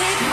Hit